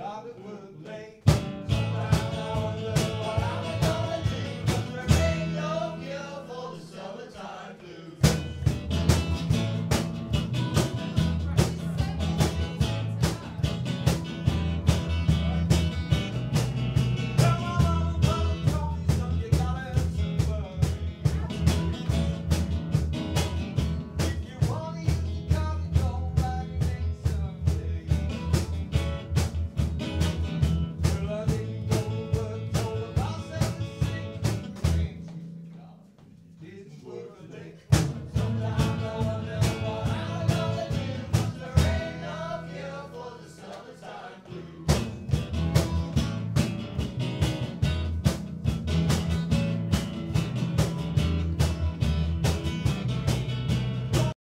God is good.